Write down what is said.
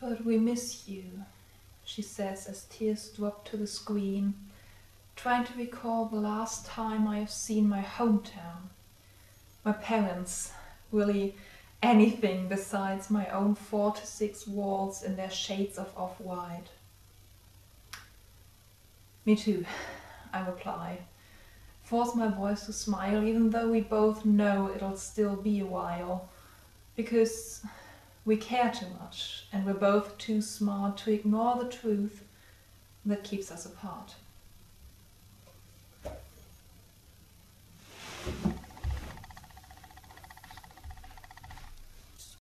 But we miss you, she says as tears drop to the screen, trying to recall the last time I have seen my hometown. My parents, really anything besides my own four to six walls in their shades of off-white. Me too, I reply. Force my voice to smile even though we both know it'll still be a while. Because we care too much and we're both too smart to ignore the truth that keeps us apart.